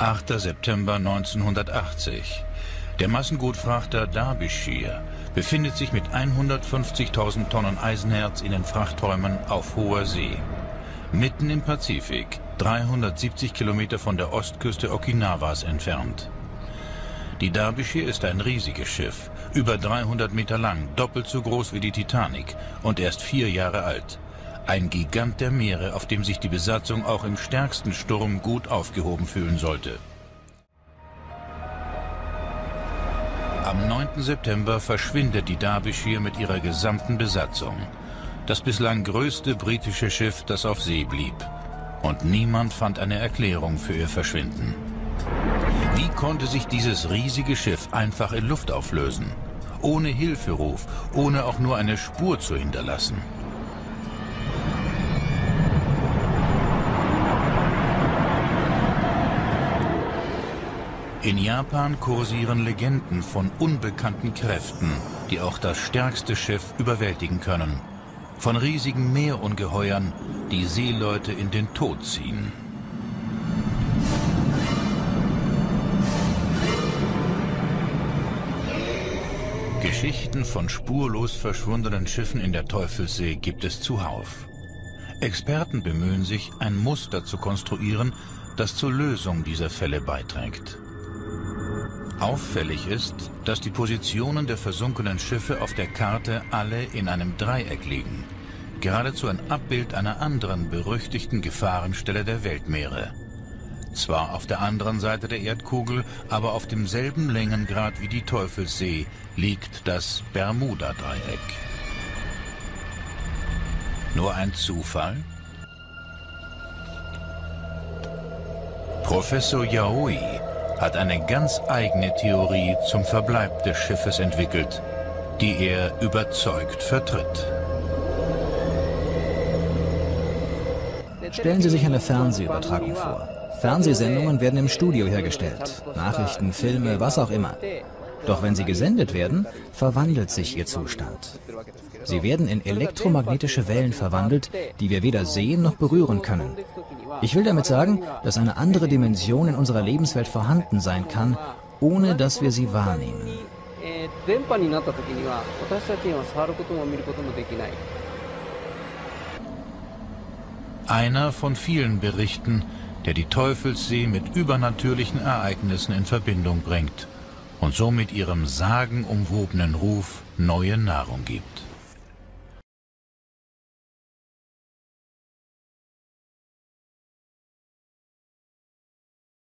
8. September 1980. Der Massengutfrachter Derbyshire befindet sich mit 150.000 Tonnen Eisenerz in den Frachträumen auf hoher See. Mitten im Pazifik, 370 Kilometer von der Ostküste Okinawas entfernt. Die Derbyshire ist ein riesiges Schiff, über 300 Meter lang, doppelt so groß wie die Titanic und erst vier Jahre alt. Ein Gigant der Meere, auf dem sich die Besatzung auch im stärksten Sturm gut aufgehoben fühlen sollte. Am 9. September verschwindet die Derbyshire mit ihrer gesamten Besatzung. Das bislang größte britische Schiff, das auf See blieb. Und niemand fand eine Erklärung für ihr Verschwinden. Wie konnte sich dieses riesige Schiff einfach in Luft auflösen? Ohne Hilferuf, ohne auch nur eine Spur zu hinterlassen. In Japan kursieren Legenden von unbekannten Kräften, die auch das stärkste Schiff überwältigen können. Von riesigen Meerungeheuern, die Seeleute in den Tod ziehen. Geschichten von spurlos verschwundenen Schiffen in der Teufelssee gibt es zuhauf. Experten bemühen sich, ein Muster zu konstruieren, das zur Lösung dieser Fälle beiträgt. Auffällig ist, dass die Positionen der versunkenen Schiffe auf der Karte alle in einem Dreieck liegen. Geradezu ein Abbild einer anderen berüchtigten Gefahrenstelle der Weltmeere. Zwar auf der anderen Seite der Erdkugel, aber auf demselben Längengrad wie die Teufelssee liegt das Bermuda-Dreieck. Nur ein Zufall? Professor Yaoi hat eine ganz eigene Theorie zum Verbleib des Schiffes entwickelt, die er überzeugt vertritt. Stellen Sie sich eine Fernsehübertragung vor. Fernsehsendungen werden im Studio hergestellt. Nachrichten, Filme, was auch immer. Doch wenn sie gesendet werden, verwandelt sich ihr Zustand. Sie werden in elektromagnetische Wellen verwandelt, die wir weder sehen noch berühren können. Ich will damit sagen, dass eine andere Dimension in unserer Lebenswelt vorhanden sein kann, ohne dass wir sie wahrnehmen. Einer von vielen Berichten, der die Teufelssee mit übernatürlichen Ereignissen in Verbindung bringt und somit ihrem sagenumwobenen Ruf neue Nahrung gibt.